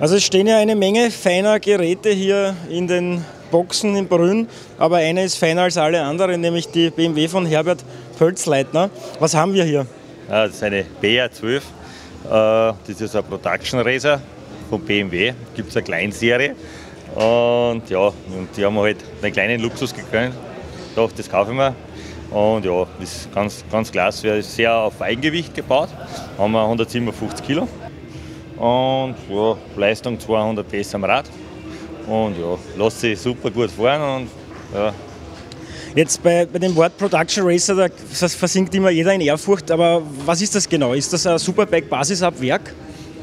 Also es stehen ja eine Menge feiner Geräte hier in den Boxen in Brünn, aber eine ist feiner als alle anderen, nämlich die BMW von Herbert Pölzleitner. Was haben wir hier? Ja, das ist eine BR12. Äh, das ist ein Production Racer von BMW. Gibt es eine Kleinserie. Und ja, und die haben wir halt einen kleinen Luxus gegönnt. Dachte, das kaufe ich mir. Und ja, das ist ganz, ganz klasse. Wir sehr auf Eigengewicht gebaut. Haben wir 157 Kilo. Und ja, Leistung 200 PS am Rad. Und ja, lässt sich super gut fahren. Und, ja. Jetzt bei, bei dem Wort Production Racer, da versinkt immer jeder in Ehrfurcht, aber was ist das genau? Ist das ein Superbike-Basis ab Werk?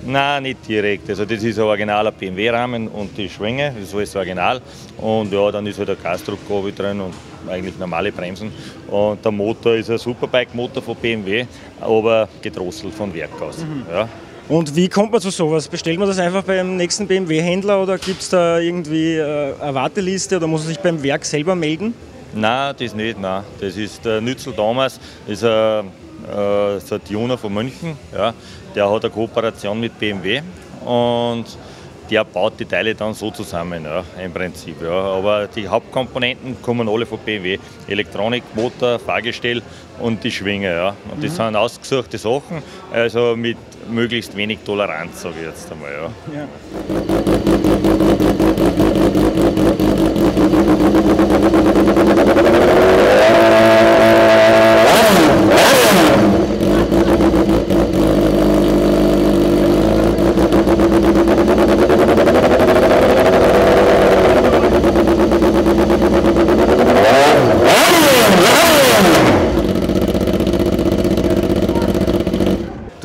Nein, nicht direkt. Also das ist ein originaler BMW-Rahmen und die Schwinge, das ist alles original. Und ja, dann ist halt der Gasdruck drin und eigentlich normale Bremsen. Und der Motor ist ein Superbike-Motor von BMW, aber gedrosselt von Werk aus. Mhm. Ja. Und wie kommt man zu sowas? Bestellt man das einfach beim nächsten BMW-Händler oder gibt es da irgendwie äh, eine Warteliste oder muss man sich beim Werk selber melden? Nein, das nicht. Nein. Das ist der Nützel Thomas, ist ein, äh, ist ein Tuner von München. Ja. Der hat eine Kooperation mit BMW und der baut die Teile dann so zusammen, ja, im Prinzip. Ja. Aber die Hauptkomponenten kommen alle von BMW. Elektronik, Motor, Fahrgestell und die Schwinge. Ja. Und das mhm. sind ausgesuchte Sachen, also mit möglichst wenig Toleranz, sage ich jetzt einmal. Ja. ja.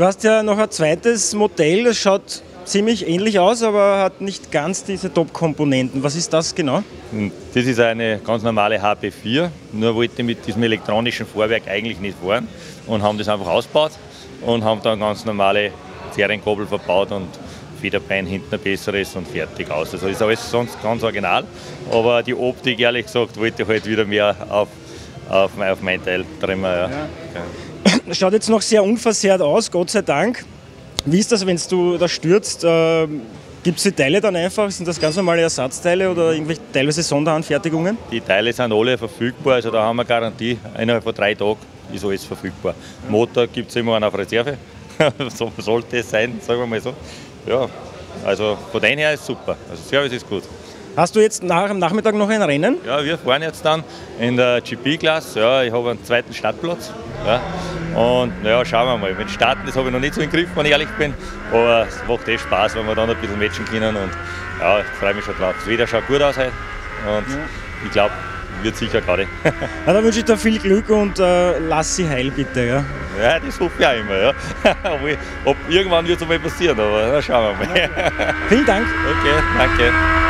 Du hast ja noch ein zweites Modell, das schaut ziemlich ähnlich aus, aber hat nicht ganz diese Top-Komponenten. Was ist das genau? Hm, das ist eine ganz normale HP4, nur wollte mit diesem elektronischen Vorwerk eigentlich nicht fahren und haben das einfach ausgebaut und haben dann ganz normale Serienkabel verbaut und Federbein hinten ein besseres und fertig aus. Also ist alles sonst ganz original, aber die Optik, ehrlich gesagt, wollte ich halt wieder mehr auf, auf, auf mein Teil trimmen. Ja. Ja. Schaut jetzt noch sehr unversehrt aus, Gott sei Dank. Wie ist das, wenn du da stürzt? Äh, Gibt es die Teile dann einfach? Sind das ganz normale Ersatzteile oder irgendwelche teilweise Sonderanfertigungen? Die Teile sind alle verfügbar, also da haben wir Garantie. Innerhalb von drei Tagen ist alles verfügbar. Motor gibt es immer einen auf Reserve. so sollte es sein, sagen wir mal so. Ja, also von daher her ist es super. Also Service ist gut. Hast du jetzt nach, am Nachmittag noch ein Rennen? Ja, wir fahren jetzt dann in der GP-Klasse. Ja, ich habe einen zweiten Startplatz. Ja. Und ja, schauen wir mal. Mit Starten, das habe ich noch nicht so im Griff, wenn ich ehrlich bin. Aber es macht eh Spaß, wenn wir dann ein bisschen matchen können. Und ja, ich freue mich schon drauf. Das Wetter schaut gut aus heute. Und ja. ich glaube, wird sicher gerade. ja, dann wünsche ich dir viel Glück und äh, lass sie heil bitte. Ja, ja das hoffe ich auch immer. Ja. ob, irgendwann wird es mal passieren, aber na, schauen wir mal. Vielen Dank. Okay, danke.